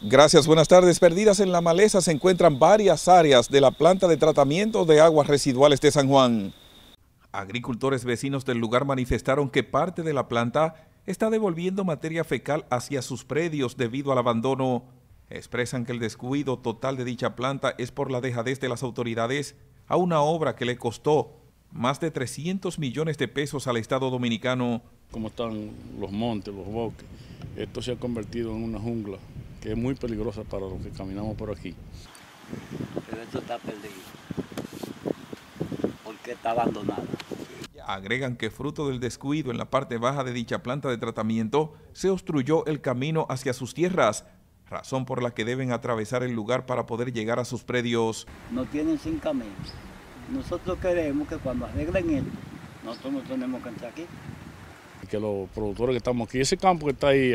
Gracias, buenas tardes. Perdidas en la maleza se encuentran varias áreas de la planta de tratamiento de aguas residuales de San Juan. Agricultores vecinos del lugar manifestaron que parte de la planta está devolviendo materia fecal hacia sus predios debido al abandono. Expresan que el descuido total de dicha planta es por la dejadez de las autoridades a una obra que le costó más de 300 millones de pesos al Estado Dominicano. Como están los montes, los bosques, esto se ha convertido en una jungla que es muy peligrosa para los que caminamos por aquí. Pero esto está perdido, porque está abandonado. Agregan que fruto del descuido en la parte baja de dicha planta de tratamiento, se obstruyó el camino hacia sus tierras, razón por la que deben atravesar el lugar para poder llegar a sus predios. No tienen sin camino. Nosotros queremos que cuando arreglen esto, nosotros no tenemos que entrar aquí. Que los productores que estamos aquí, ese campo que está ahí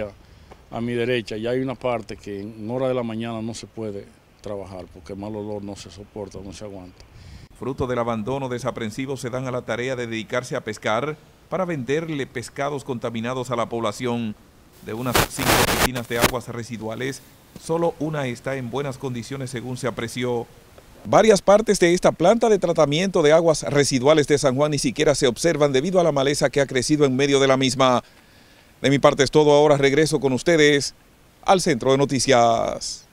a mi derecha ya hay una parte que en hora de la mañana no se puede trabajar porque mal olor no se soporta, no se aguanta. Fruto del abandono desaprensivo se dan a la tarea de dedicarse a pescar para venderle pescados contaminados a la población. De unas cinco piscinas de aguas residuales, solo una está en buenas condiciones según se apreció. Varias partes de esta planta de tratamiento de aguas residuales de San Juan ni siquiera se observan debido a la maleza que ha crecido en medio de la misma. De mi parte es todo, ahora regreso con ustedes al Centro de Noticias.